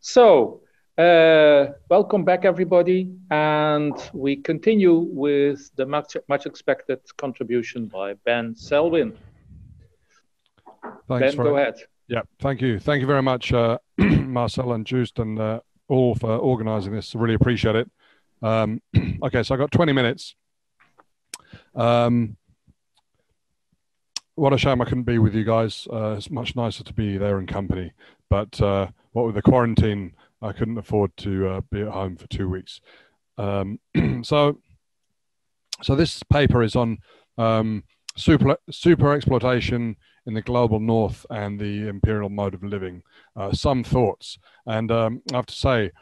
So, uh, welcome back, everybody. And we continue with the much, much expected contribution by Ben Selwyn. Thanks ben, go ahead. Yeah, thank you. Thank you very much, uh, Marcel and Joost and uh, all for organizing this. I really appreciate it. Um, okay, so I've got 20 minutes. Um, what a shame I couldn't be with you guys. Uh, it's much nicer to be there in company. But uh, what with the quarantine, I couldn't afford to uh, be at home for two weeks. Um, so, so this paper is on um, super super exploitation in the global north and the imperial mode of living. Uh, some thoughts, and um, I have to say,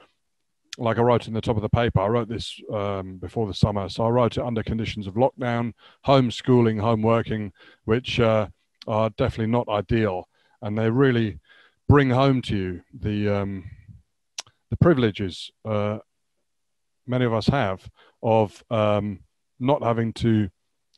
like I wrote in the top of the paper, I wrote this um, before the summer. So I wrote it under conditions of lockdown, homeschooling, home working, which uh, are definitely not ideal, and they really bring home to you the um, the privileges uh, many of us have of um, not having to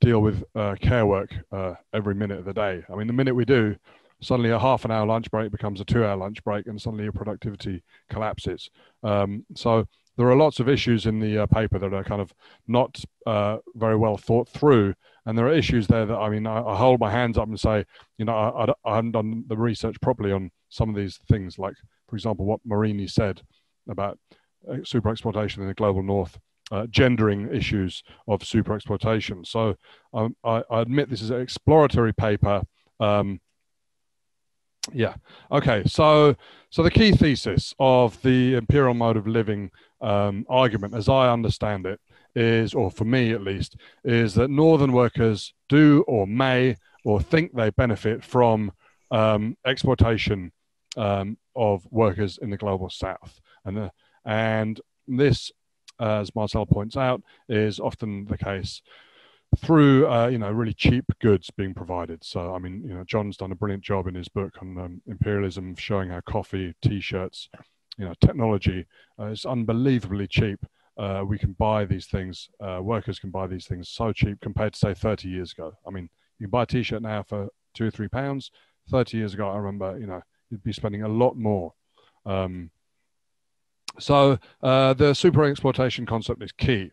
deal with uh, care work uh, every minute of the day. I mean, the minute we do, suddenly a half an hour lunch break becomes a two hour lunch break, and suddenly your productivity collapses. Um, so there are lots of issues in the uh, paper that are kind of not uh, very well thought through. And there are issues there that, I mean, I, I hold my hands up and say, you know, I, I, I, haven't done the research properly on some of these things, like, for example, what Marini said about uh, super exploitation in the global north uh, gendering issues of super exploitation. So um, I, I, admit this is an exploratory paper. Um, yeah. Okay. So so the key thesis of the imperial mode of living um, argument, as I understand it, is, or for me at least, is that northern workers do or may or think they benefit from um, exploitation um, of workers in the global south, and the, and this as Marcel points out, is often the case through uh, you know really cheap goods being provided. So I mean, you know, John's done a brilliant job in his book on um, imperialism, showing how coffee, t-shirts, you know, technology uh, is unbelievably cheap. Uh, we can buy these things. Uh, workers can buy these things so cheap compared to say 30 years ago. I mean, you can buy a t-shirt now for two or three pounds. 30 years ago, I remember, you know, you'd be spending a lot more. Um, so uh, the super exploitation concept is key.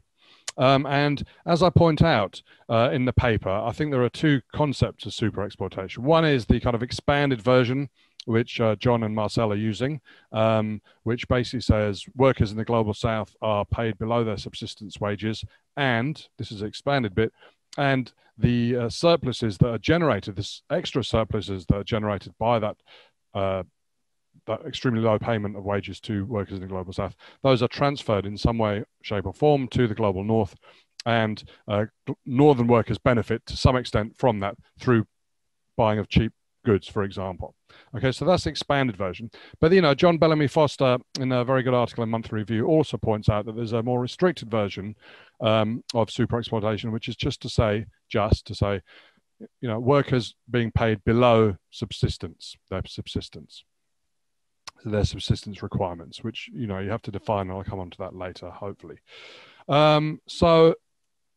Um, and as I point out uh, in the paper, I think there are two concepts of super exploitation. One is the kind of expanded version, which uh, John and Marcel are using, um, which basically says workers in the global south are paid below their subsistence wages, and this is an expanded bit, and the uh, surpluses that are generated, this extra surpluses that are generated by that uh, that extremely low payment of wages to workers in the global south, those are transferred in some way, shape, or form to the global north. And uh, northern workers benefit to some extent from that through buying of cheap goods, for example. Okay, so that's the expanded version. But you know, John Bellamy Foster, in a very good article in Monthly Review, also points out that there's a more restricted version um, of super exploitation, which is just to say, just to say, you know, workers being paid below subsistence, their subsistence their subsistence requirements, which you know you have to define. And I'll come on to that later, hopefully. Um, so,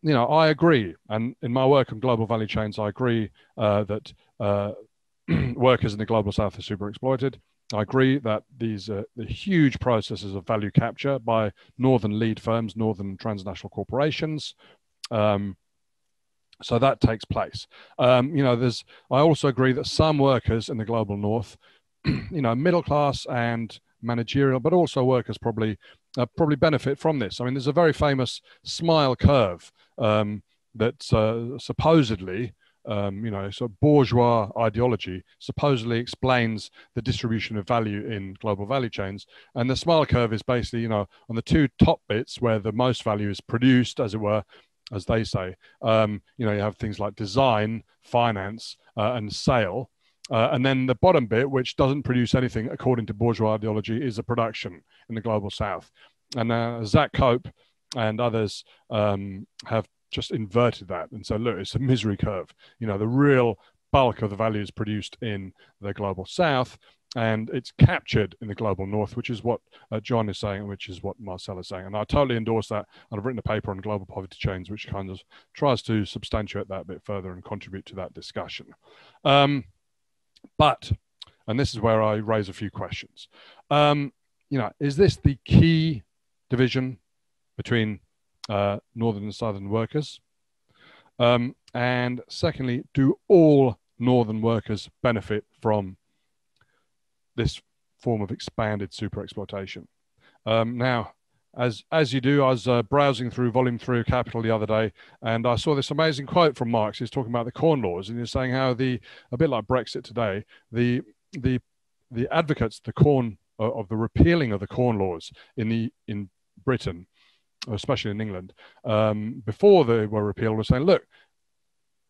you know, I agree, and in my work on global value chains, I agree uh, that uh, workers in the global south are super exploited. I agree that these are the huge processes of value capture by northern lead firms, northern transnational corporations. Um, so that takes place. Um, you know, there's. I also agree that some workers in the global north you know, middle class and managerial, but also workers probably uh, probably benefit from this. I mean, there's a very famous smile curve um, that uh, supposedly, um, you know, sort bourgeois ideology supposedly explains the distribution of value in global value chains. And the smile curve is basically, you know, on the two top bits where the most value is produced, as it were, as they say. Um, you know, you have things like design, finance, uh, and sale. Uh, and then the bottom bit, which doesn't produce anything according to bourgeois ideology, is the production in the global south. And uh, Zak Cope and others um, have just inverted that. And so, look, it's a misery curve. You know, the real bulk of the value is produced in the global south and it's captured in the global north, which is what uh, John is saying, which is what Marcel is saying. And I totally endorse that. And I've written a paper on global poverty chains, which kind of tries to substantiate that a bit further and contribute to that discussion. Um, but, and this is where I raise a few questions. Um, you know, is this the key division between uh, northern and southern workers? Um, and secondly, do all northern workers benefit from this form of expanded super exploitation? Um, now, as as you do, I was uh, browsing through Volume Three of Capital the other day, and I saw this amazing quote from Marx. He's talking about the Corn Laws, and he's saying how the a bit like Brexit today, the the the advocates the corn uh, of the repealing of the Corn Laws in the in Britain, especially in England, um, before they were repealed, were saying, look,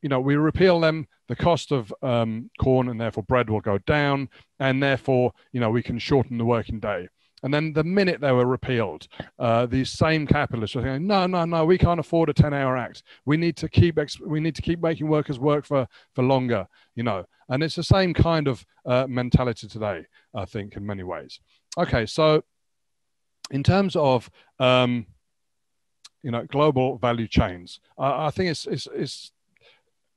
you know, we repeal them, the cost of um, corn and therefore bread will go down, and therefore, you know, we can shorten the working day. And then the minute they were repealed, uh, these same capitalists were saying, "No, no, no, we can't afford a ten-hour act. We need to keep ex- we need to keep making workers work for for longer." You know, and it's the same kind of uh, mentality today, I think, in many ways. Okay, so in terms of um, you know global value chains, I think it's it's it's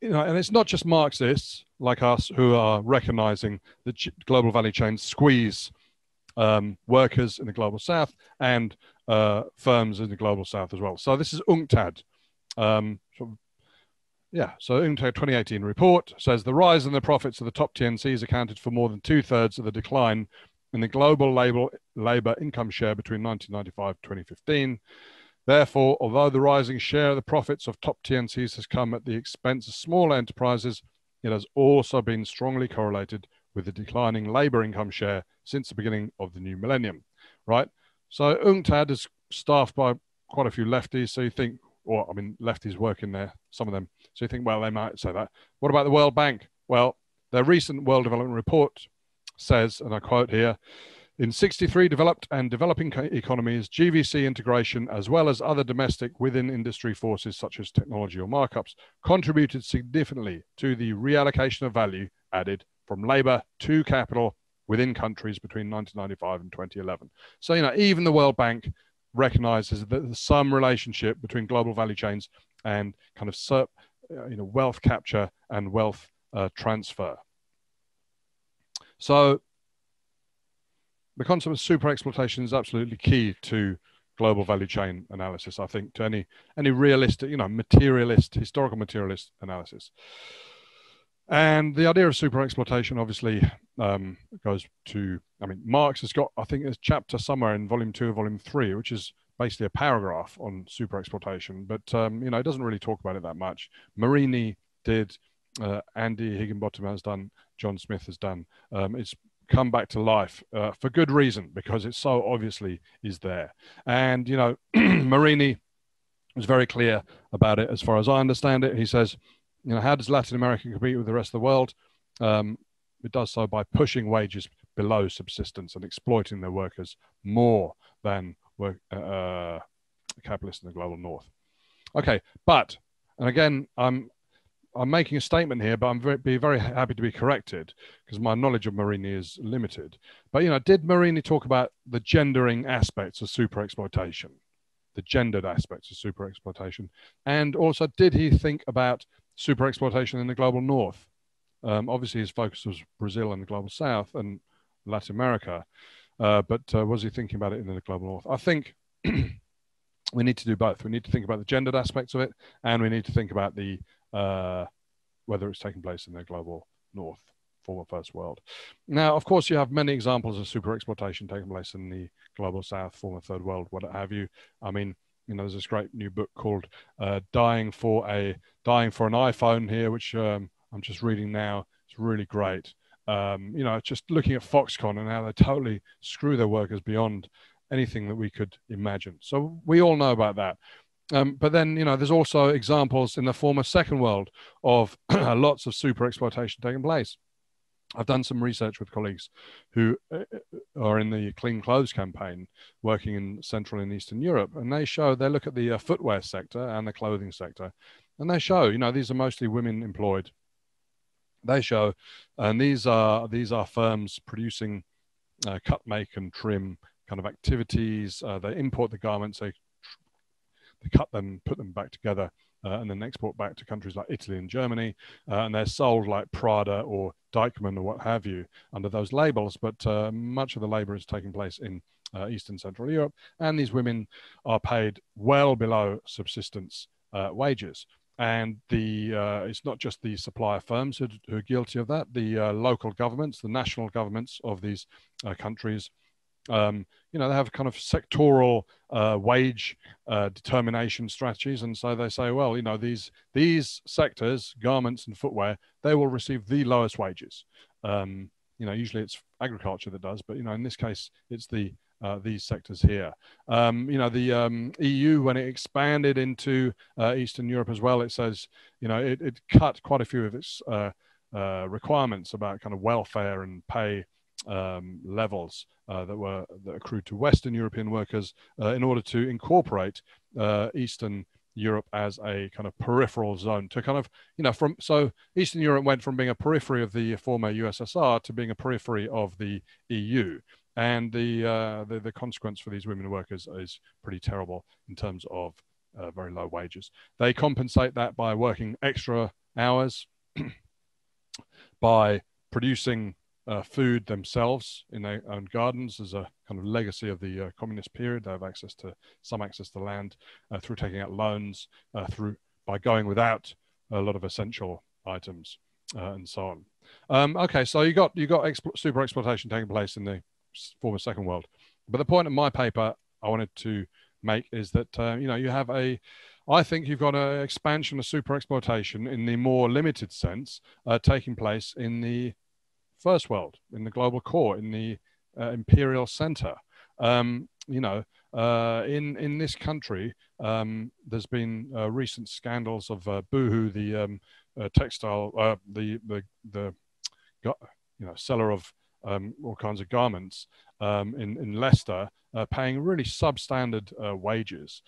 you know, and it's not just Marxists like us who are recognizing that global value chains squeeze um, workers in the global south and uh, firms in the global south as well. So this is UNCTAD. Um, yeah, so UNCTAD 2018 report says the rise in the profits of the top TNCs accounted for more than two thirds of the decline in the global labor, labor income share between 1995 and 2015. Therefore, although the rising share of the profits of top TNCs has come at the expense of small enterprises, it has also been strongly correlated with the declining labor income share since the beginning of the new millennium, right? So UNCTAD is staffed by quite a few lefties. So you think, or I mean, lefties working there, some of them. So you think, well, they might say that. What about the World Bank? Well, their recent World Development Report says, and I quote here, in 63 developed and developing economies, GVC integration, as well as other domestic within industry forces such as technology or markups, contributed significantly to the reallocation of value added from labor to capital within countries between 1995 and 2011. So, you know, even the World Bank recognizes that there's some relationship between global value chains and kind of, uh, you know, wealth capture and wealth uh, transfer. So, the concept of super exploitation is absolutely key to global value chain analysis. I think to any any realistic, you know, materialist, historical materialist analysis. And the idea of super exploitation obviously um, goes to, I mean, Marx has got, I think, a chapter somewhere in volume two or volume three, which is basically a paragraph on super exploitation, but, um, you know, it doesn't really talk about it that much. Marini did, uh, Andy Higginbottom has done, John Smith has done. Um, it's come back to life uh, for good reason because it so obviously is there. And, you know, Marini was very clear about it as far as I understand it. He says, you know, how does Latin America compete with the rest of the world? Um, it does so by pushing wages below subsistence and exploiting their workers more than work, uh, capitalists in the global north. Okay, but and again, I'm I'm making a statement here, but I'm very, be very happy to be corrected because my knowledge of Marini is limited. But you know, did Marini talk about the gendering aspects of super exploitation, the gendered aspects of super exploitation, and also did he think about super exploitation in the global north. Um, obviously, his focus was Brazil and the global south and Latin America, uh, but uh, was he thinking about it in the global north? I think we need to do both. We need to think about the gendered aspects of it, and we need to think about the uh, whether it's taking place in the global north, former first world. Now, of course, you have many examples of super exploitation taking place in the global south, former third world, what have you. I mean, you know, there's this great new book called uh, "Dying for a Dying for an iPhone" here, which um, I'm just reading now. It's really great. Um, you know, just looking at Foxconn and how they totally screw their workers beyond anything that we could imagine. So we all know about that. Um, but then, you know, there's also examples in the former second world of lots of super exploitation taking place. I've done some research with colleagues who uh, uh, are in the Clean Clothes campaign working in Central and Eastern Europe, and they show, they look at the uh, footwear sector and the clothing sector, and they show, you know, these are mostly women employed. They show, and these are these are firms producing uh, cut, make, and trim kind of activities. Uh, they import the garments, they they cut them, put them back together, uh, and then export back to countries like Italy and Germany. Uh, and they're sold like Prada or Deichmann or what have you under those labels. But uh, much of the labor is taking place in uh, Eastern Central Europe, and these women are paid well below subsistence uh, wages. And the uh, it's not just the supplier firms who, who are guilty of that. The local governments, the national governments of these countries, um, you know, they have kind of sectoral uh, wage determination strategies, and so they say, well, you know, these these sectors, garments and footwear, they will receive the lowest wages. Um, you know, usually it's agriculture that does, but you know, in this case, it's the uh, these sectors here. Um, you know, the um, EU, when it expanded into uh, Eastern Europe as well, it says, you know, it, it cut quite a few of its uh, uh requirements about kind of welfare and pay um, levels uh, that were that accrued to Western European workers uh, in order to incorporate Eastern Europe as a kind of peripheral zone to kind of, you know, from so Eastern Europe went from being a periphery of the former USSR to being a periphery of the EU. And the, uh, the, the consequence for these women workers is pretty terrible in terms of uh, very low wages. They compensate that by working extra hours, by producing uh, food themselves in their own gardens as a kind of legacy of the uh, communist period. They have access to some access to land uh, through taking out loans, uh, through by going without a lot of essential items, uh, and so on. Um, okay, so you got you got exp- super exploitation taking place in the former Second World, but the point of my paper I wanted to make is that uh, you know you have a I think you've got an expansion of super exploitation in the more limited sense taking place in the first world, in the global core, in the uh, imperial center. Um, you know, uh, in in this country, um, there's been uh, recent scandals of uh, Boohoo, the um, uh, textile, uh, the the the you know seller of um, all kinds of garments um, in in Leicester, paying really substandard wages,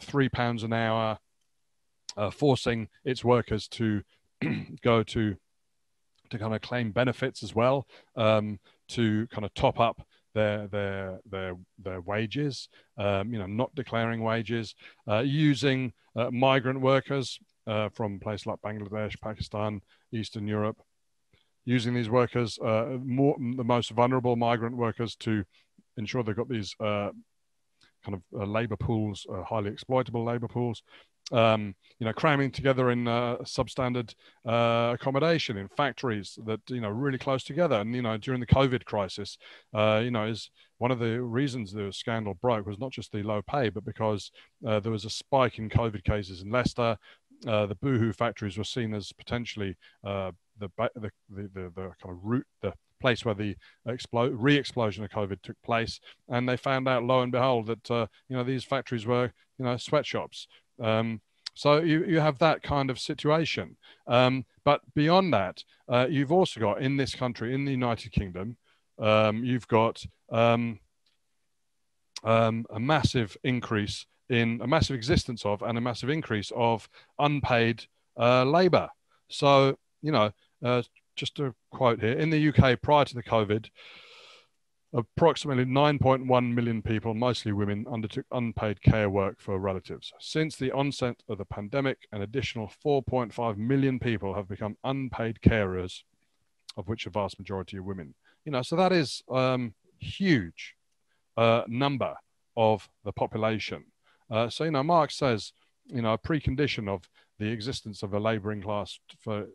three pounds an hour, forcing its workers to go to to kind of claim benefits as well um, to kind of top up their their their their wages. Um, you know, not declaring wages, uh, using uh, migrant workers uh, from places like Bangladesh, Pakistan, Eastern Europe, using these workers, uh, more the most vulnerable migrant workers, to ensure they've got these uh, kind of uh, labor pools, highly exploitable labor pools, um, you know, cramming together in uh, substandard uh, accommodation in factories that you know really close together. And you know, during the COVID crisis, uh, you know, is one of the reasons the scandal broke was not just the low pay, but because uh, there was a spike in COVID cases in Leicester. Uh, the Boohoo factories were seen as potentially uh, the, the, the, the, the kind of root, the place where the explo- re-explosion of COVID took place, and they found out, lo and behold, that uh, you know these factories were you know sweatshops um, so you, you have that kind of situation. Um, but beyond that, uh, you've also got in this country, in the United Kingdom, um, you've got um, um a massive increase in a massive existence of and a massive increase of unpaid uh, labor. So, you know, uh, just a quote here in the UK prior to the COVID, Approximately 9.1 million people, mostly women, undertook unpaid care work for relatives. Since the onset of the pandemic, an additional 4.5 million people have become unpaid carers, of which a vast majority are women. You know, so that is um, huge uh, number of the population. Uh, so, you know, Marx says, you know, a precondition of the existence of a laboring class for,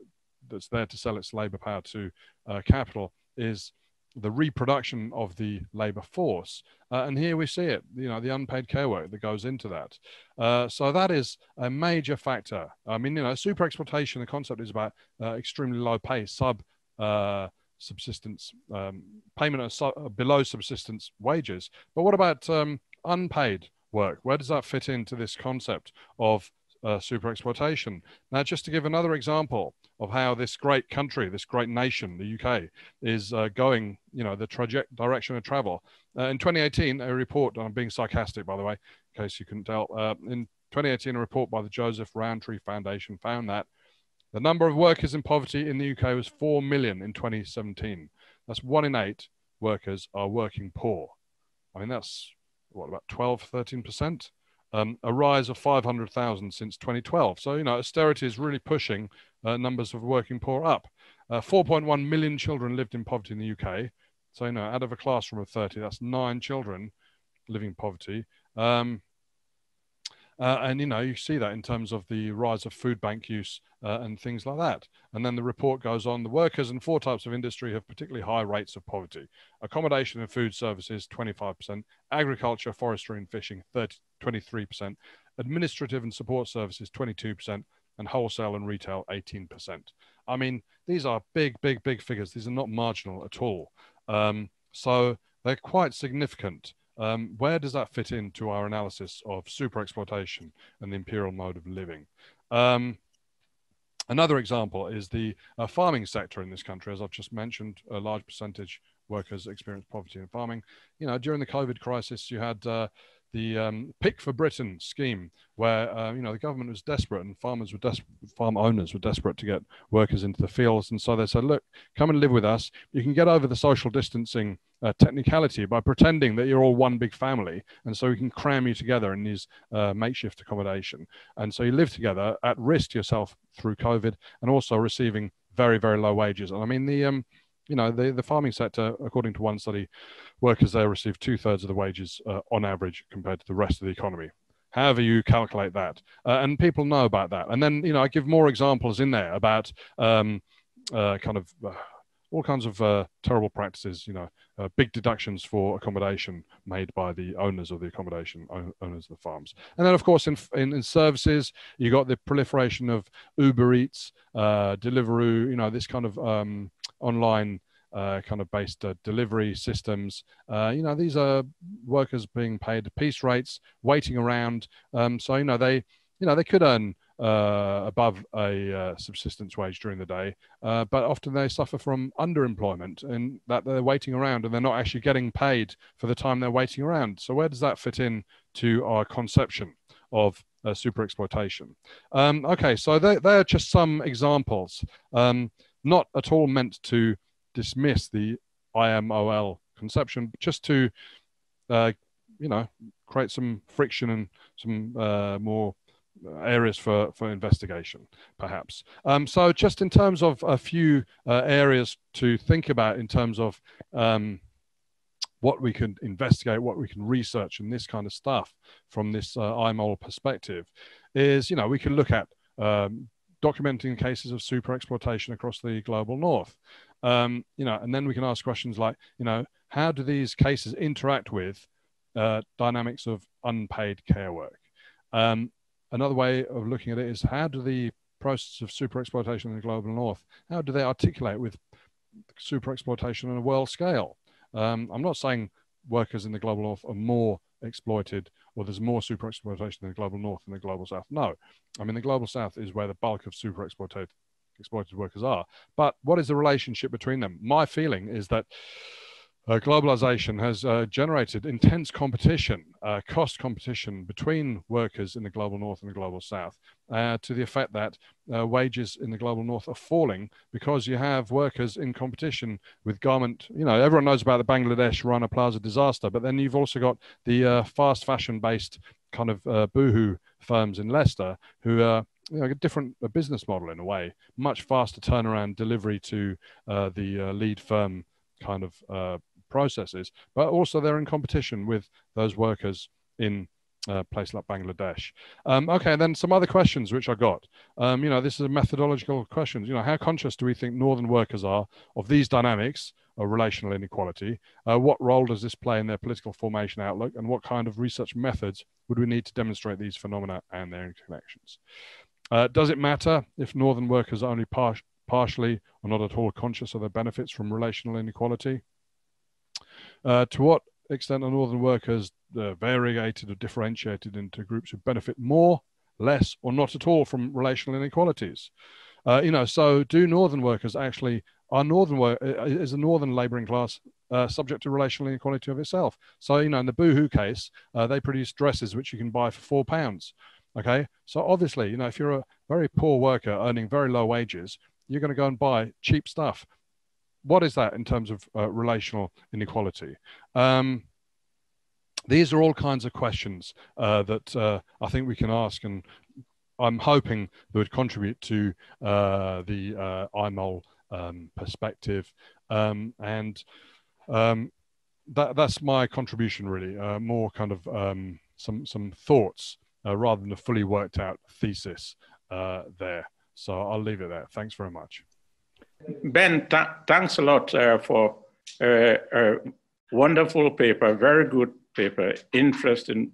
that's there to sell its labor power to uh, capital is the reproduction of the labor force. Uh, and here we see it, you know, the unpaid care work that goes into that. Uh, so that is a major factor. I mean, you know, super exploitation, the concept is about uh, extremely low pay, sub uh, subsistence um, payment of su- below subsistence wages. But what about um, unpaid work? Where does that fit into this concept of uh, super exploitation. Now, just to give another example of how this great country, this great nation, the UK, is uh, going, you know, the trajectory direction of travel. Uh, in 2018, a report, I'm being sarcastic, by the way, in case you couldn't tell, uh, in 2018, a report by the Joseph Rowntree Foundation found that the number of workers in poverty in the UK was 4 million in 2017. That's one in eight workers are working poor. I mean, that's what, about 12, 13%? Um, a rise of 500,000 since 2012. So, you know, austerity is really pushing uh, numbers of working poor up. Uh, 4.1 million children lived in poverty in the UK So, you know, out of a classroom of 30, that's nine children living in poverty. Um, uh, and you know you see that in terms of the rise of food bank use uh, and things like that. And then the report goes on: the workers in four types of industry have particularly high rates of poverty: accommodation and food services, 25%; agriculture, forestry, and fishing, 30, 23%; administrative and support services, 22%; and wholesale and retail, 18%. I mean, these are big, big, big figures. These are not marginal at all. Um, so they're quite significant. Um, where does that fit into our analysis of super exploitation and the imperial mode of living? Um, another example is the uh, farming sector in this country. As I've just mentioned, a large percentage workers experience poverty in farming. You know, during the COVID crisis, you had uh, the um, Pick for Britain scheme, where uh, you know the government was desperate and farmers were desperate, farm owners were desperate to get workers into the fields, and so they said, "Look, come and live with us. You can get over the social distancing uh, technicality by pretending that you're all one big family, and so we can cram you together in these uh, makeshift accommodation, and so you live together at risk to yourself through COVID, and also receiving very very low wages. And I mean the um, you know, the, the farming sector, according to one study, workers there receive two thirds of the wages uh, on average compared to the rest of the economy. However, you calculate that, uh, and people know about that. And then, you know, I give more examples in there about um, uh, kind of uh, all kinds of uh, terrible practices, you know, uh, big deductions for accommodation made by the owners of the accommodation, owners of the farms. And then, of course, in, in, in services, you got the proliferation of Uber Eats, uh, Deliveroo, you know, this kind of um, online uh, kind of based uh, delivery systems. Uh, you know, these are workers being paid piece rates, waiting around. Um, so you know they, you know, they could earn uh, above a uh, subsistence wage during the day, uh, but often they suffer from underemployment and that they're waiting around and they're not actually getting paid for the time they're waiting around. So where does that fit in to our conception of uh, super exploitation? Um, okay, so they, they're just some examples. Um, not at all meant to dismiss the IMOL conception, just to, uh, you know, create some friction and some uh, more areas for, for investigation, perhaps. Um, so just in terms of a few uh, areas to think about in terms of um, what we can investigate, what we can research and this kind of stuff from this uh, IMOL perspective is, you know, we can look at um, documenting cases of super exploitation across the global north. Um, you know, and then we can ask questions like, you know, how do these cases interact with uh, dynamics of unpaid care work? Um, another way of looking at it is how do the process of super exploitation in the global north, how do they articulate with super exploitation on a world scale? Um, I'm not saying workers in the global north are more exploited or there's more super exploitation in the global north than the global south. No, I mean the global south is where the bulk of super exploited exploited workers are. But what is the relationship between them? My feeling is that uh, globalization has uh, generated intense competition, uh, cost competition between workers in the global north and the global south, uh, to the effect that uh, wages in the global north are falling because you have workers in competition with garment. You know, everyone knows about the Bangladesh Rana Plaza disaster, but then you've also got the uh, fast fashion based kind of boohoo firms in Leicester who are you know, a different a business model in a way, much faster turnaround delivery to the lead firm kind of processes, but also they're in competition with those workers in a place like Bangladesh. Um, okay, then some other questions which I got. Um, you know, this is a methodological question. You know, how conscious do we think northern workers are of these dynamics of relational inequality? Uh, what role does this play in their political formation outlook, and what kind of research methods would we need to demonstrate these phenomena and their interconnections? Uh, does it matter if northern workers are only par- partially or not at all conscious of the benefits from relational inequality? Uh, to what extent are northern workers uh, variegated or differentiated into groups who benefit more, less, or not at all from relational inequalities? Uh, you know, so do northern workers actually are northern work uh, is the northern labouring class uh, subject to relational inequality of itself? So you know, in the Boohoo case, uh, they produce dresses which you can buy for four pounds. Okay, so obviously, you know, if you're a very poor worker earning very low wages, you're going to go and buy cheap stuff what is that in terms of uh, relational inequality? Um, these are all kinds of questions uh, that uh, I think we can ask, and I'm hoping that would contribute to uh, the uh, IMOL um, perspective. Um, and um, that that's my contribution really. Uh, more kind of um, some some thoughts rather than a fully worked out thesis there. So I'll leave it there. Thanks very much. Ben, th thanks a lot uh, for uh, a wonderful paper, very good paper, interesting,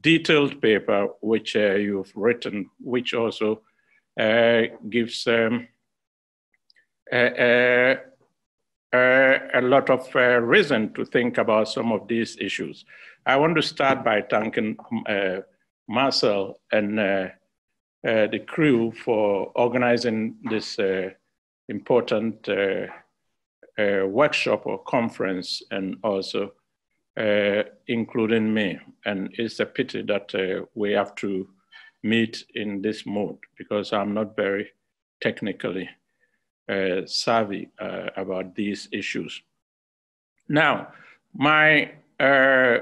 detailed paper, which uh, you've written, which also gives um, a, lot of reason to think about some of these issues. I want to start by thanking Marcel and uh, uh, the crew for organizing this uh, important workshop or conference and also including me. And it's a pity that we have to meet in this mode because I'm not very technically uh, savvy uh, about these issues. Now, my uh,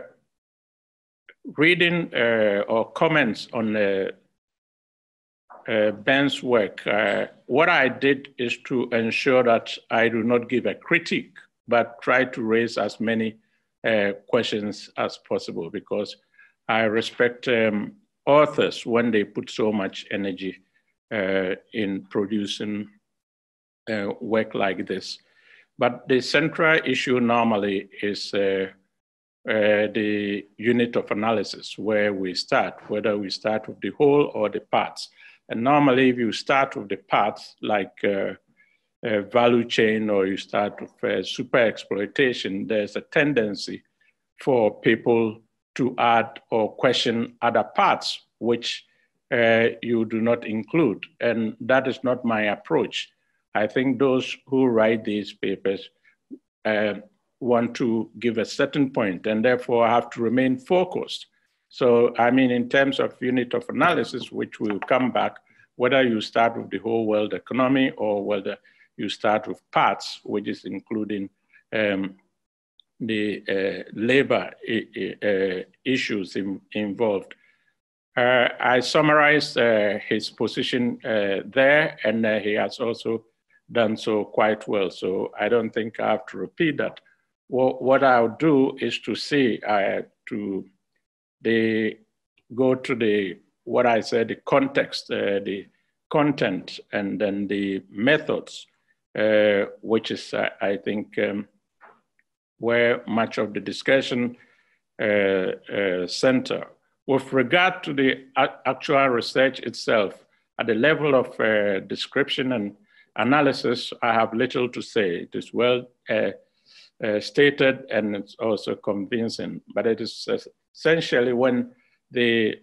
reading uh, or comments on uh, uh, Ben's work, uh, what I did is to ensure that I do not give a critique, but try to raise as many uh, questions as possible because I respect um, authors when they put so much energy uh, in producing work like this. But the central issue normally is uh, the unit of analysis where we start, whether we start with the whole or the parts. And normally, if you start with the parts, like uh, value chain, or you start with uh, super exploitation, there's a tendency for people to add or question other parts, which uh, you do not include. And that is not my approach. I think those who write these papers uh, want to give a certain point and therefore have to remain focused. So, I mean, in terms of unit of analysis, which will come back, whether you start with the whole world economy or whether you start with parts, which is including um, the uh, labor uh, issues in, involved. Uh, I summarized uh, his position uh, there, and uh, he has also done so quite well. So I don't think I have to repeat that what, what I'll do is to see to the go to the what I said the context, uh, the content, and then the methods, uh, which is uh, I think um, where much of the discussion uh, uh, center. With regard to the actual research itself, at the level of description and analysis, I have little to say. It is well stated and it's also convincing. But it is essentially when the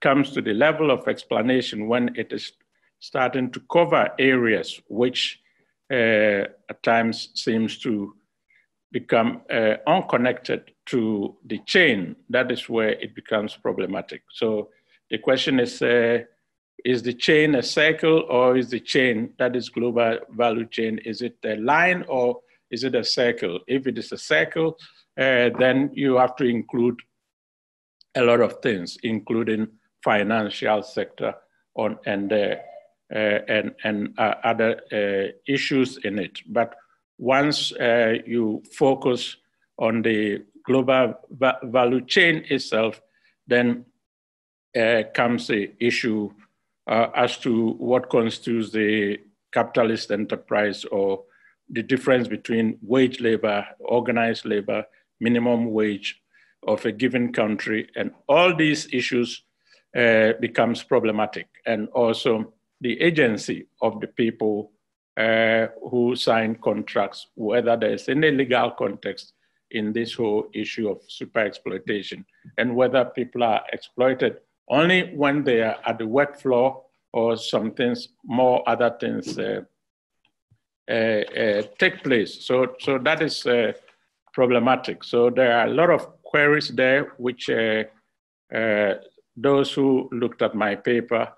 comes to the level of explanation, when it is starting to cover areas which uh, at times seems to become uh, unconnected to the chain, that is where it becomes problematic. So the question is, uh, is the chain a circle or is the chain that is global value chain, is it a line or is it a circle? If it is a circle, uh, then you have to include a lot of things, including financial sector on, and, uh, uh, and, and uh, other uh, issues in it. But once you focus on the global va value chain itself, then comes the issue as to what constitutes the capitalist enterprise or the difference between wage labor, organized labor, minimum wage of a given country, and all these issues uh, becomes problematic. And also the agency of the people uh, who sign contracts, whether there's any legal context in this whole issue of super exploitation, and whether people are exploited only when they are at the work floor or some things, more other things uh, uh, uh, take place. So, so that is uh, problematic. So there are a lot of queries there, which those who looked at my paper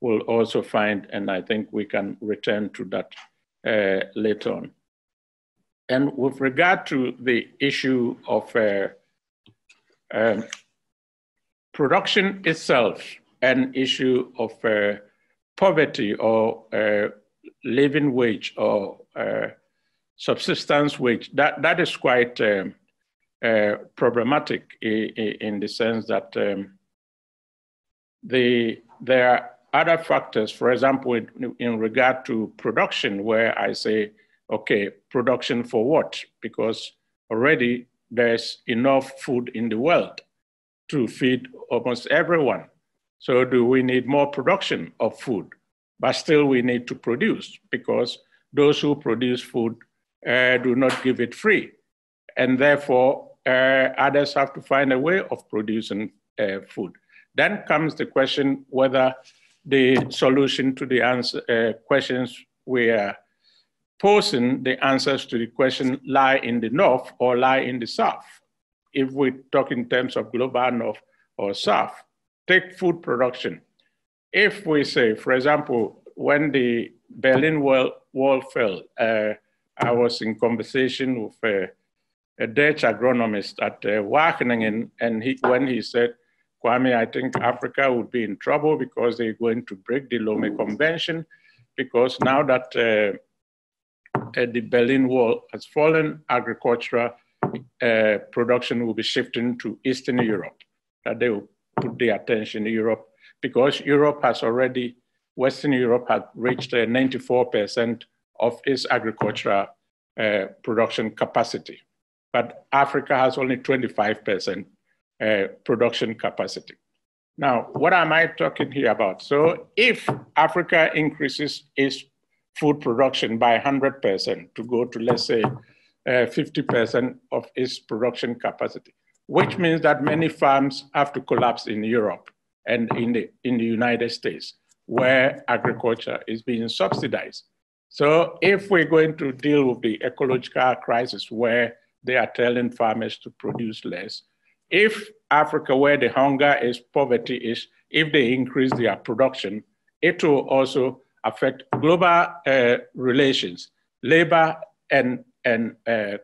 will also find, and I think we can return to that uh, later on. And with regard to the issue of uh, um, production itself, an issue of uh, poverty or living wage or uh, subsistence wage. That, that is quite um, uh, problematic in, in, the sense that um, the, there are other factors, for example, in, in regard to production, where I say, okay, production for what? Because already there's enough food in the world to feed almost everyone. So do we need more production of food? But still we need to produce because those who produce food uh, do not give it free. And therefore, uh, others have to find a way of producing uh, food. Then comes the question whether the solution to the answer, uh, questions we are posing, the answers to the question lie in the north or lie in the south. If we talk in terms of global north or south, take food production. If we say, for example, when the Berlin Wall, wall fell, uh, I was in conversation with a, Dutch agronomist at uh, Wageningen, and he, when he said, Kwame, I think Africa would be in trouble because they're going to break the Lomé Convention, because now that uh, uh, the Berlin Wall has fallen, agricultural uh, production will be shifting to Eastern Europe, that they will put their attention in Europe, because Europe has already, Western Europe had reached 94% uh, of its agricultural uh, production capacity. But Africa has only 25% uh, production capacity. Now, what am I talking here about? So if Africa increases its food production by 100% to go to, let's say, uh, 50% of its production capacity, which means that many farms have to collapse in Europe and in the, in the United States, where agriculture is being subsidized. So if we're going to deal with the ecological crisis where they are telling farmers to produce less, if Africa, where the hunger is, poverty is, if they increase their production, it will also affect global uh, relations, labor and, and, uh,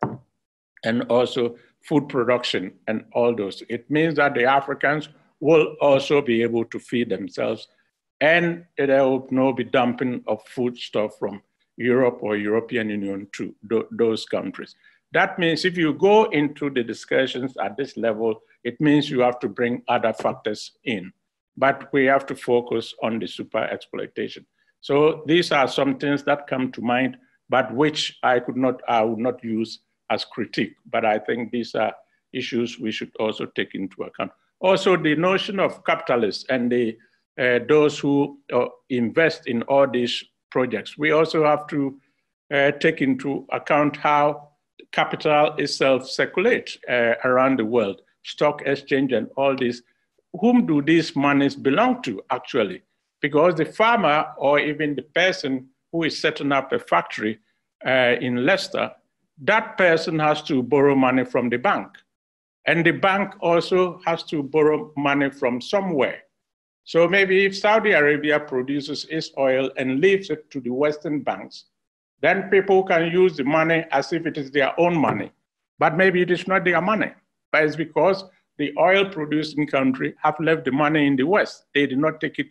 and also food production and all those. It means that the Africans will also be able to feed themselves and there will not be dumping of food stuff from Europe or European Union to those countries. That means if you go into the discussions at this level, it means you have to bring other factors in. But we have to focus on the super exploitation. So these are some things that come to mind, but which I could not, I would not use as critique. But I think these are issues we should also take into account. Also, the notion of capitalists and the, uh, those who uh, invest in all these projects. We also have to uh, take into account how capital itself circulates uh, around the world, stock exchange and all this. Whom do these monies belong to actually? Because the farmer or even the person who is setting up a factory uh, in Leicester, that person has to borrow money from the bank. And the bank also has to borrow money from somewhere. So maybe if Saudi Arabia produces its oil and leaves it to the Western banks, then people can use the money as if it is their own money. But maybe it is not their money, but it's because the oil producing country have left the money in the West. They did not take it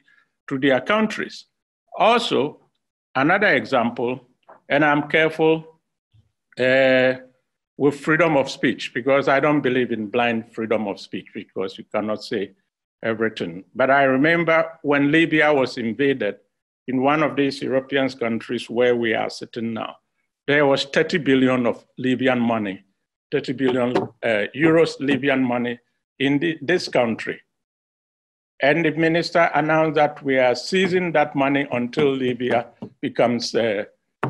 to their countries. Also, another example, and I'm careful uh, with freedom of speech because I don't believe in blind freedom of speech because you cannot say everything. But I remember when Libya was invaded in one of these European countries where we are sitting now, there was 30 billion of Libyan money, 30 billion uh, euros Libyan money in the, this country. And the minister announced that we are seizing that money until Libya becomes a,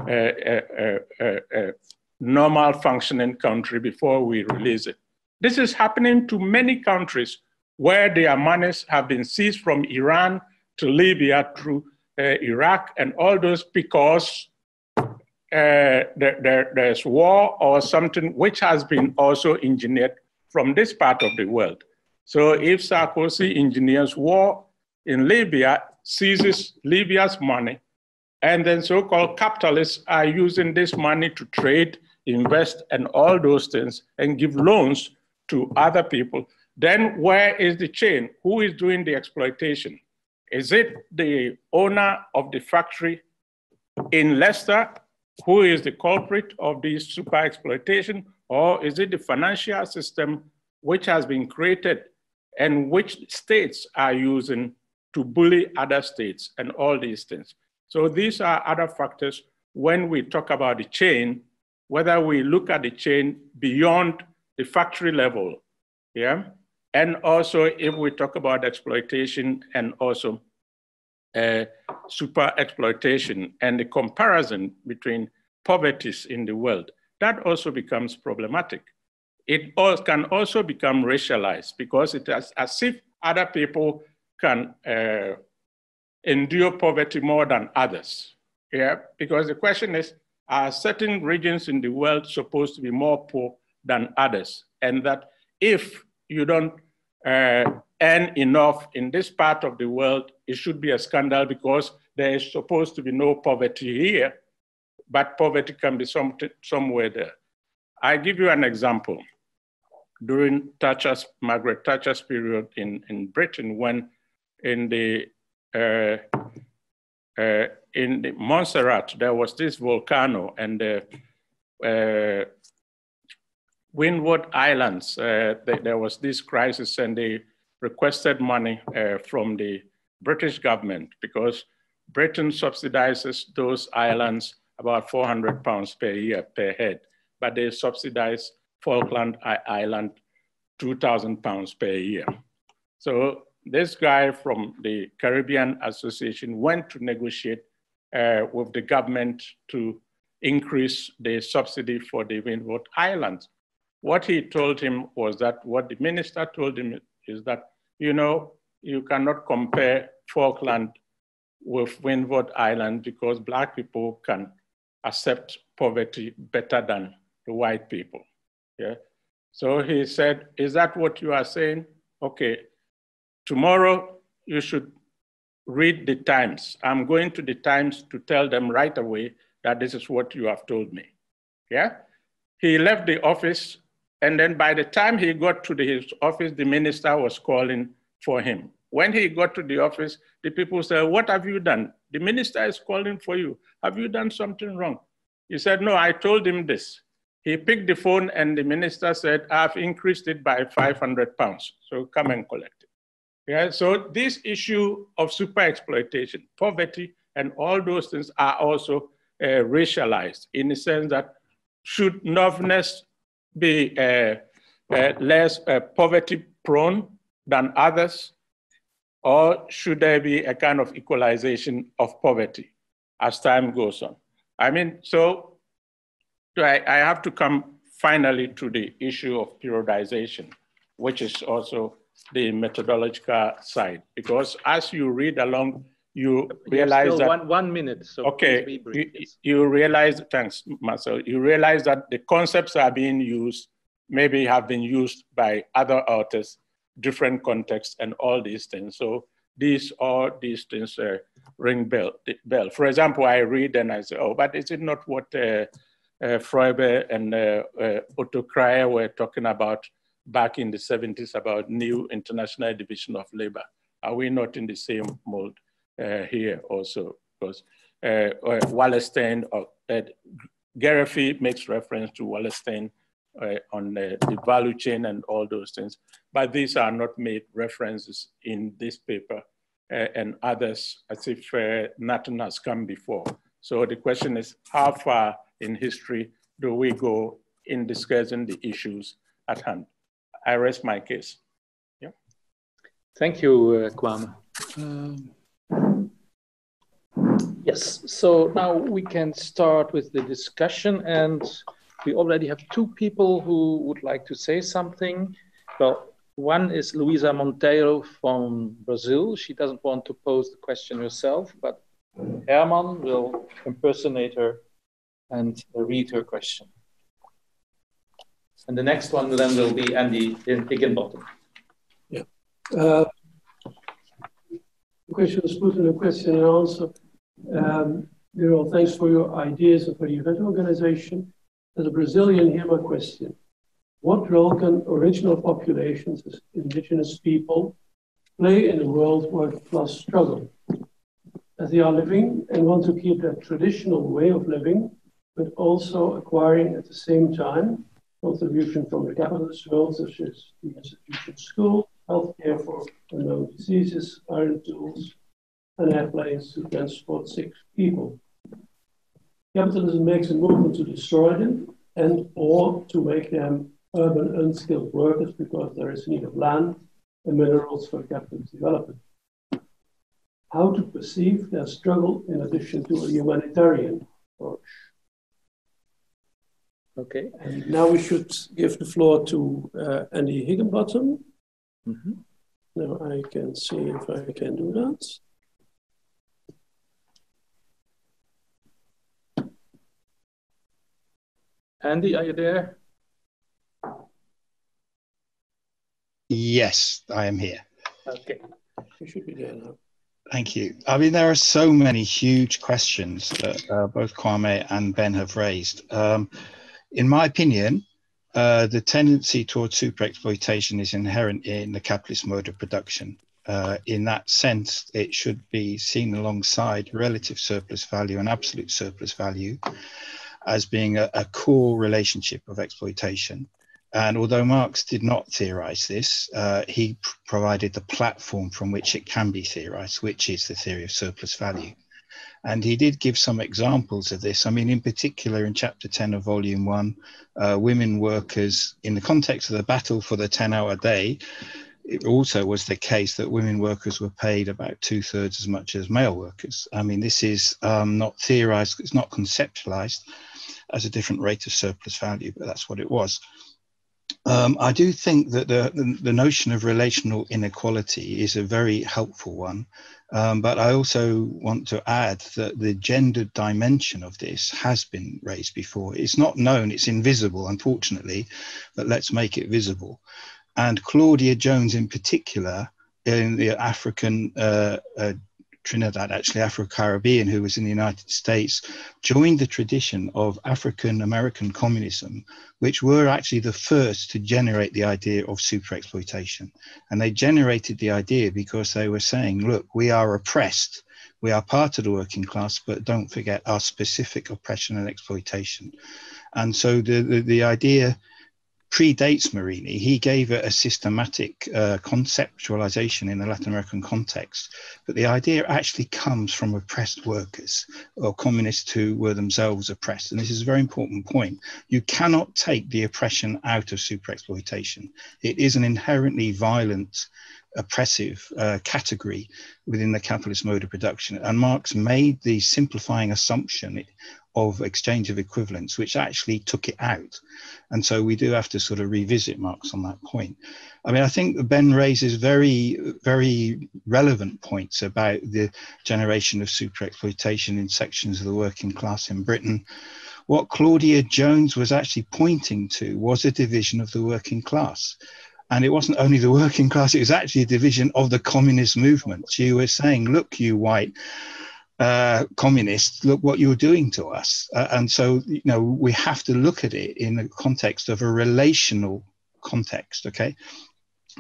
a, a, a normal functioning country before we release it. This is happening to many countries where their monies have been seized from Iran to Libya through Iraq and all those because uh, there, there, there's war or something which has been also engineered from this part of the world. So if Sarkozy engineers war in Libya, seizes Libya's money, and then so-called capitalists are using this money to trade, invest, and all those things, and give loans to other people, then where is the chain? Who is doing the exploitation? Is it the owner of the factory in Leicester who is the culprit of this super exploitation, or is it the financial system which has been created and which states are using to bully other states and all these things. So these are other factors when we talk about the chain, whether we look at the chain beyond the factory level, yeah, and also if we talk about exploitation and also uh, super exploitation and the comparison between poverties in the world, that also becomes problematic. It can also become racialized because it is as if other people can uh, endure poverty more than others. Yeah, because the question is, are certain regions in the world supposed to be more poor than others? And that if you don't uh, earn enough in this part of the world, it should be a scandal because there is supposed to be no poverty here, but poverty can be some, somewhere there. I give you an example. During Thatcher's, Margaret Thatcher's period in, in Britain, when in the uh, uh, in the Montserrat, there was this volcano and the uh, Windward Islands, uh, there was this crisis and they requested money uh, from the British government because Britain subsidizes those islands about 400 pounds per year per head, but they subsidize Falkland Island 2,000 pounds per year. So this guy from the Caribbean Association went to negotiate uh, with the government to increase the subsidy for the Windward Islands. What he told him was that what the minister told him is that, you know, you cannot compare Falkland with Windward Island because Black people can accept poverty better than the white people. Yeah. So he said, Is that what you are saying? Okay, Tomorrow, you should read the Times. I'm going to the Times to tell them right away that this is what you have told me. Yeah? He left the office, and then by the time he got to the, his office, the minister was calling for him. When he got to the office, the people said, What have you done? The minister is calling for you. Have you done something wrong? He said, No, I told him this. He picked the phone, and the minister said, I've increased it by 500 pounds. So come and collect. It. Yeah, so this issue of super exploitation, poverty, and all those things are also uh, racialized in the sense that should Northerners be uh, uh, less uh, poverty prone than others, or should there be a kind of equalization of poverty as time goes on? I mean, so I, I have to come finally to the issue of periodization, which is also the methodological side because as you read along, you realize that one, one minute. So okay, brief, you, you, realize. Thanks, Marcel. You realize that the concepts are being used, maybe have been used by other authors, different contexts, and all these things. So these all these things uh, ring bell. Bell. For example, I read and I say, oh, but is it not what uh, uh, Fröbel and uh, uh, Otto Kreye were talking about? back in the 70s about new international division of labor. Are we not in the same mold here also? Because uh, uh Wallerstein, or uh, Gereffi makes reference to Wallerstein uh, on the value chain and all those things, but these are not made references in this paper uh, and others as if uh, nothing has come before. So the question is, how far in history do we go in discussing the issues at hand? I rest my case. Yeah. Thank you, uh, Kwame. Um, yes, so now we can start with the discussion and we already have two people who would like to say something. Well, one is Luisa Monteiro from Brazil. She doesn't want to pose the question herself, but Herman will impersonate her and read her question. And the next one then will be Andy Higginbottom. Yeah. Uh, the question was put in a question and answer. Um, Viral, thanks for your ideas and for the event organization. As a Brazilian, here my question. What role can original populations, indigenous people, play in a world world class struggle? As they are living and want to keep their traditional way of living, but also acquiring at the same time contribution from the capitalist world, such as the institution school, healthcare for unknown diseases, iron tools, and airplanes to transport sick people. Capitalism makes a movement to destroy them and or to make them urban unskilled workers because there is need of land and minerals for capitalist development. How to perceive their struggle in addition to a humanitarian approach. Okay. And now we should give the floor to uh, Andy Higginbottom. Mm-hmm. Now I can see if I can do that. Andy, are you there? Yes, I am here. Okay. You should be there now. Thank you. I mean, there are so many huge questions that uh, both Kwame and Ben have raised. Um, in my opinion, uh, the tendency towards super exploitation is inherent in the capitalist mode of production. Uh, in that sense, it should be seen alongside relative surplus value and absolute surplus value as being a, a core relationship of exploitation. And although Marx did not theorize this, uh, he pr- provided the platform from which it can be theorized, which is the theory of surplus value. And he did give some examples of this. I mean, in particular, in chapter 10 of volume one, uh, women workers, in the context of the battle for the 10 hour day, it also was the case that women workers were paid about two thirds as much as male workers. I mean, this is um, not theorized, it's not conceptualized as a different rate of surplus value, but that's what it was. Um, I do think that the, the, notion of relational inequality is a very helpful one. Um, but I also want to add that the gender dimension of this has been raised before. It's not known, it's invisible, unfortunately, but let's make it visible. And Claudia Jones, in particular, in the African uh, uh, Trinidad, actually Afro Caribbean, who was in the United States, joined the tradition of African American communism, which were actually the first to generate the idea of super exploitation. And they generated the idea because they were saying, look, we are oppressed. We are part of the working class, but don't forget our specific oppression and exploitation. And so the, the, the idea predates Marini. He gave it a systematic uh, conceptualization in the Latin American context. But the idea actually comes from oppressed workers or communists who were themselves oppressed. And this is a very important point. You cannot take the oppression out of superexploitation. It is an inherently violent oppressive uh, category within the capitalist mode of production. And Marx made the simplifying assumption of exchange of equivalents, which actually took it out. And so we do have to sort of revisit Marx on that point. I mean, I think Ben raises very, very relevant points about the generation of super exploitation in sections of the working class in Britain. What Claudia Jones was actually pointing to was a division of the working class. And it wasn't only the working class, it was actually a division of the communist movement. She was saying, look, you white uh, communists, look what you're doing to us. Uh, and so, you know, we have to look at it in the context of a relational context, okay?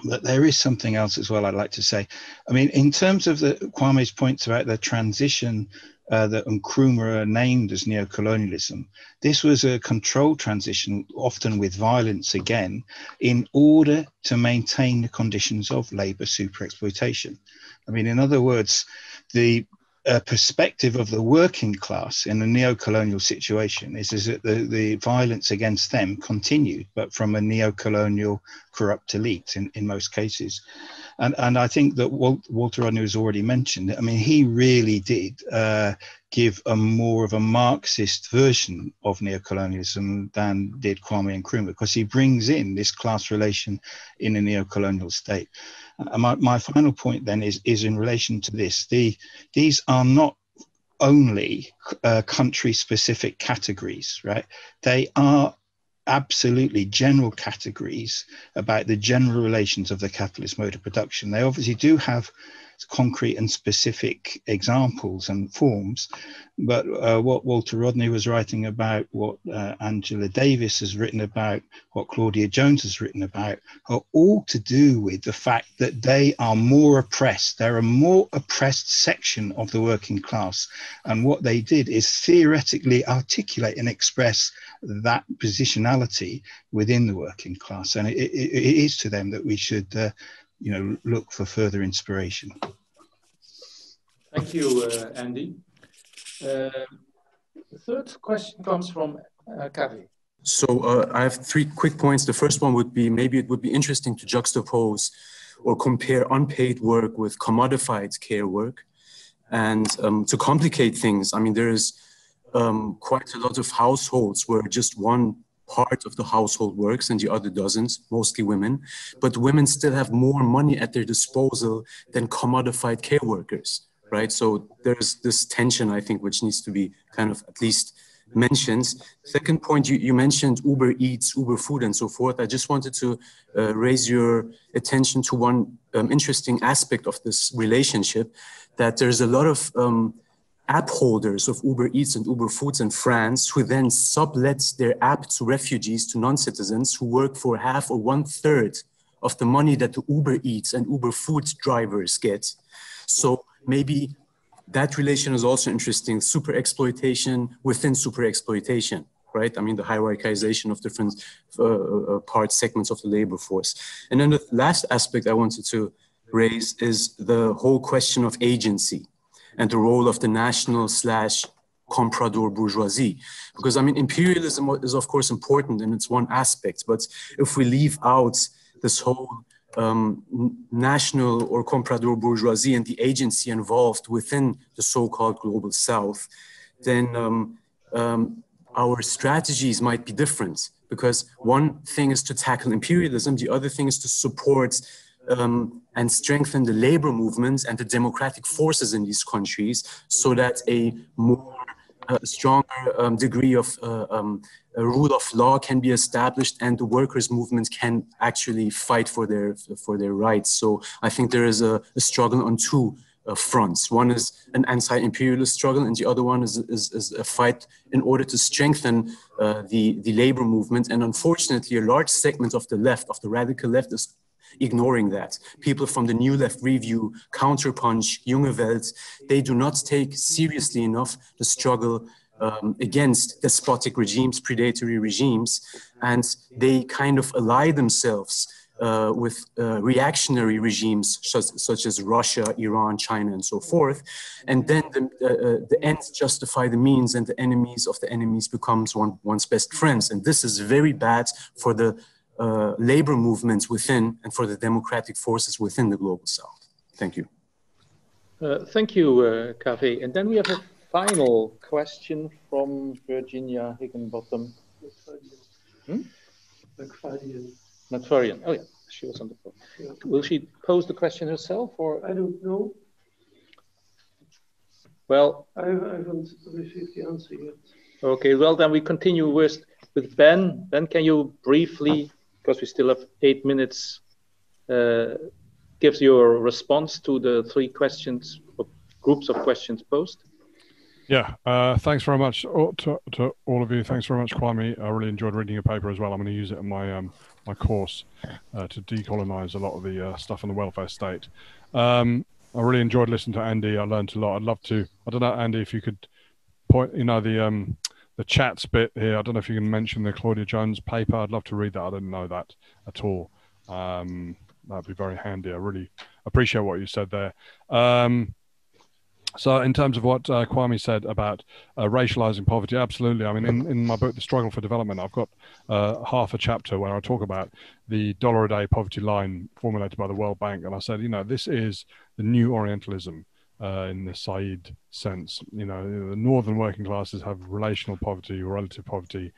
But there is something else as well I'd like to say. I mean, in terms of the Kwame's points about the transition uh, that Nkrumah named as neocolonialism, this was a controlled transition, often with violence again, in order to maintain the conditions of labor super exploitation. I mean, in other words, the a perspective of the working class in a neo-colonial situation is, is that the, the violence against them continued, but from a neo-colonial corrupt elite in, in most cases. And, and I think that Walt, Walter Rodney has already mentioned, I mean, he really did uh, give a more of a Marxist version of neocolonialism than did Kwame Nkrumah, because he brings in this class relation in a neo-colonial state. And my, my final point then is, is in relation to this. The, these are not only uh, country specific categories, right? They are absolutely general categories about the general relations of the capitalist mode of production. They obviously do have concrete and specific examples and forms. But uh, what Walter Rodney was writing about, what uh, Angela Davis has written about, what Claudia Jones has written about, are all to do with the fact that they are more oppressed. They're a more oppressed section of the working class. And what they did is theoretically articulate and express that positionality within the working class. And it, it, it is to them that we should, uh, you know, look for further inspiration. Thank you, uh, Andy. Uh, the third question comes from uh, Kaveh. So uh, I have three quick points. The first one would be maybe it would be interesting to juxtapose or compare unpaid work with commodified care work. And um, to complicate things, I mean, there is um, quite a lot of households where just one part of the household works and the other doesn't, mostly women. But women still have more money at their disposal than commodified care workers, right? So there's this tension, I think, which needs to be kind of at least mentioned. Second point, you, you mentioned Uber Eats, Uber Food, and so forth. I just wanted to uh, raise your attention to one um, interesting aspect of this relationship that there's a lot of um, app holders of Uber Eats and Uber Foods in France who then sublet their app to refugees, to non-citizens who work for half or one third of the money that the Uber Eats and Uber Foods drivers get. So maybe that relation is also interesting, super exploitation within super exploitation, right? I mean, the hierarchization of different uh, uh, parts, segments of the labor force. And then the last aspect I wanted to raise is the whole question of agency and the role of the national slash comprador bourgeoisie. Because I mean, imperialism is of course important and it's one aspect, but if we leave out this whole um, national or comprador bourgeoisie and the agency involved within the so-called global south, then um, um, our strategies might be different because one thing is to tackle imperialism, the other thing is to support um, and strengthen the labor movements and the democratic forces in these countries so that a more uh, stronger um, degree of uh, um, rule of law can be established and the workers movement can actually fight for their for their rights. So i think there is a, a struggle on two uh, fronts. One is an anti-imperialist struggle and the other one is, is, is a fight in order to strengthen uh, the the labor movement. And unfortunately a large segment of the left of the radical left is ignoring that. People from the New Left Review, Counterpunch, Junge Welt, they do not take seriously enough the struggle um, against despotic regimes, predatory regimes, and they kind of ally themselves uh, with uh, reactionary regimes such, such, as Russia, Iran, China, and so forth. And then the, uh, uh, the ends justify the means, and the enemies of the enemies becomes one, one's best friends. And this is very bad for the uh, labor movements within and for the democratic forces within the global south. Thank you. Uh, thank you, uh, Kaveh. And then we have a final question from Virginia Higginbotham. Hmm? McFarrian. Oh, yeah, she was on the phone. Yeah. Will she pose the question herself or? I don't know. Well, I, I haven't received the answer yet. Okay, well, then we continue with, with Ben. Ben, can you briefly because we still have eight minutes, uh, gives your response to the three questions, or groups of questions posed. Yeah, uh, thanks very much to, to, all of you. Thanks very much, Kwame. I really enjoyed reading your paper as well. I'm going to use it in my um, my course uh, to decolonize a lot of the uh, stuff in the welfare state. Um, I really enjoyed listening to Andy. I learned a lot. I'd love to. I don't know, Andy, if you could point, you know, the um, the chats bit here. I don't know if you can mention the Claudia Jones paper. I'd love to read that. I didn't know that at all. Um, that'd be very handy. I really appreciate what you said there. Um, so, in terms of what uh, Kwame said about uh, racializing poverty, absolutely. I mean, in, in my book, The Struggle for Development, I've got uh, half a chapter where I talk about the dollar a day poverty line formulated by the World Bank. And I said, you know, this is the new Orientalism uh, in the Said sense. You know, the northern working classes have relational poverty, or relative poverty,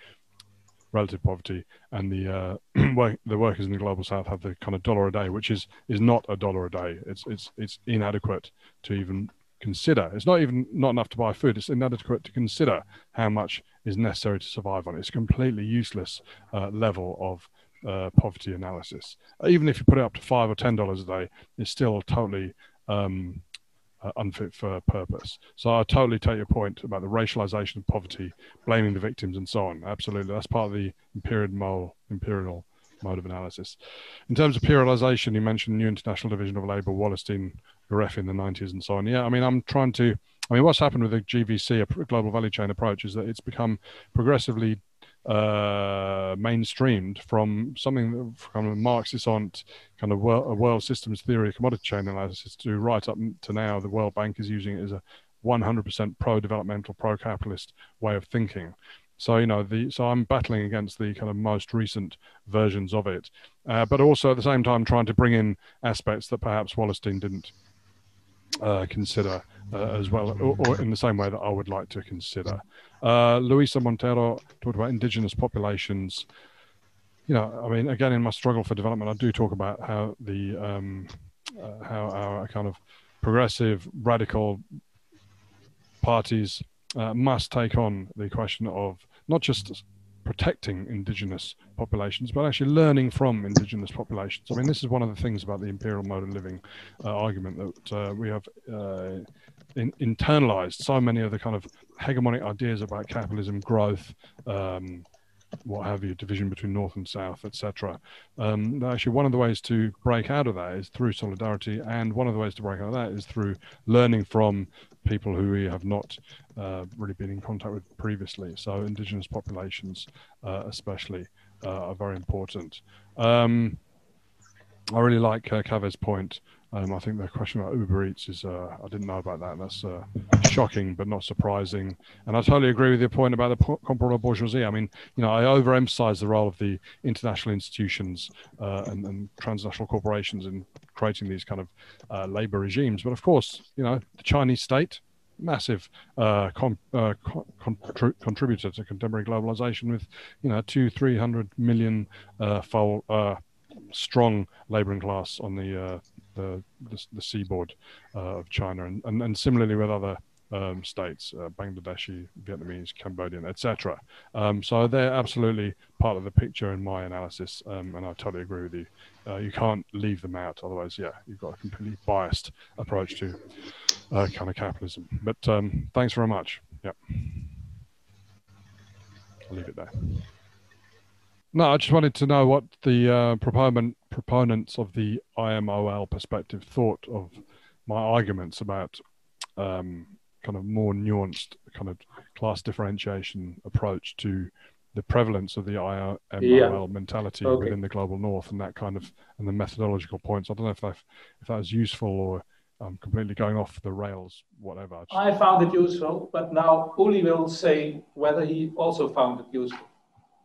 relative poverty, and the uh, the workers in the global south have the kind of dollar a day, which is is not a dollar a day. It's it's it's inadequate to even consider. It's not even not enough to buy food. It's inadequate to consider how much is necessary to survive on. It's a completely useless uh, level of uh, poverty analysis. Even if you put it up to five or ten dollars a day, it's still totally um, uh, unfit for purpose. So I totally take your point about the racialization of poverty, blaming the victims, and so on. Absolutely, that's part of the imperial mode, imperial mode of analysis. In terms of pluralization, you mentioned New International Division of Labour, Wallerstein, Gereffi in the 90s, and so on. Yeah, I mean, I'm trying to. I mean, what's happened with the GVC, a global value chain approach, is that it's become progressively uh, mainstreamed from something from a Marxist kind of world, world systems theory, commodity chain analysis to right up to now, the World Bank is using it as a 100% pro-developmental, pro-capitalist way of thinking. So you know the so I'm battling against the kind of most recent versions of it, uh, but also at the same time trying to bring in aspects that perhaps Wallerstein didn't uh, consider uh, as well, or, or, in the same way that I would like to consider. Uh, Luisa Monteiro talked about indigenous populations. You know, I mean, again, in my struggle for development, I do talk about how the um, uh, how our kind of progressive, radical parties uh, must take on the question of not just protecting indigenous populations, but actually learning from indigenous populations. I mean, this is one of the things about the imperial mode of living uh, argument that uh, we have uh, in, internalized so many of the kind of hegemonic ideas about capitalism, growth, um, what have you, division between North and South, etc. Um, actually, one of the ways to break out of that is through solidarity, and one of the ways to break out of that is through learning from people who we have not uh, really been in contact with previously. So, indigenous populations, uh, especially, uh, are very important. Um, I really like uh, Kaveh's point um, I think the question about Uber Eats is, uh, I didn't know about that. That's uh, shocking, but not surprising. And I totally agree with your point about the comprador bourgeoisie. I mean, you know, I overemphasize the role of the international institutions uh, and, and, transnational corporations in creating these kind of uh, labor regimes. But of course, you know, the Chinese state, massive uh, com- uh, con- contributor to contemporary globalization with, you know, two, three hundred million fold, strong laboring class on the the, the, the seaboard uh, of China, and, and, and similarly with other um, states, uh, Bangladeshi, Vietnamese, Cambodian, etc. Um, so they're absolutely part of the picture in my analysis, um, and I totally agree with you. Uh, you can't leave them out, otherwise, yeah, you've got a completely biased approach to uh, kind of capitalism. But um, thanks very much. Yeah, I'll leave it there. No, I just wanted to know what the uh, proponent proponents of the IMOL perspective thought of my arguments about um, kind of more nuanced kind of class differentiation approach to the prevalence of the IMOL yeah. mentality okay. within the global north and that kind of and the methodological points. I don't know if that if that was useful or I'm completely going off the rails, whatever. I found it useful, but now Uli will say whether he also found it useful.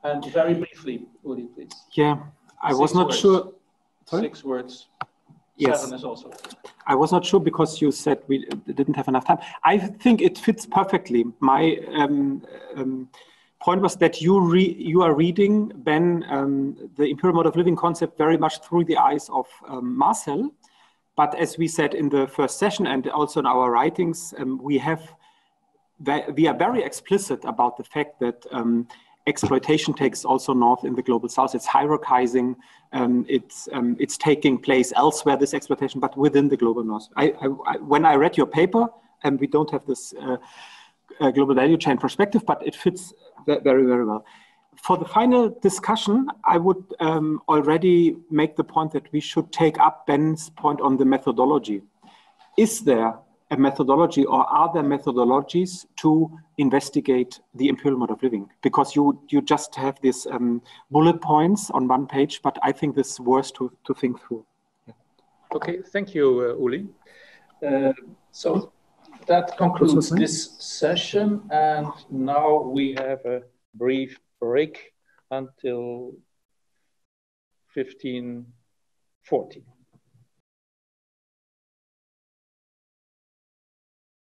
And very briefly, Uli, please. Yeah, I Six was not words. sure. Sorry? Six words. Yes. Seven is also. I was not sure because you said we didn't have enough time. I think it fits perfectly. My um, um, point was that you re- you are reading Ben um, the imperial mode of living concept very much through the eyes of um, Marcel, but as we said in the first session and also in our writings, um, we have we are very explicit about the fact that um, exploitation takes also north in the global south. It's hierarchizing. Um, it's um, it's taking place elsewhere. This exploitation, but within the global north. I, I, I when I read your paper, and we don't have this uh, uh, global value chain perspective, but it fits very very well. For the final discussion, I would um, already make the point that we should take up Ben's point on the methodology. Is there a methodology or are there methodologies to investigate the imperial mode of living? Because you, you just have these um, bullet points on one page, but I think this is worth to, to think through. Yeah. Okay, thank you, uh, Uli. Uh, so that concludes this session, and now we have a brief break until 1540.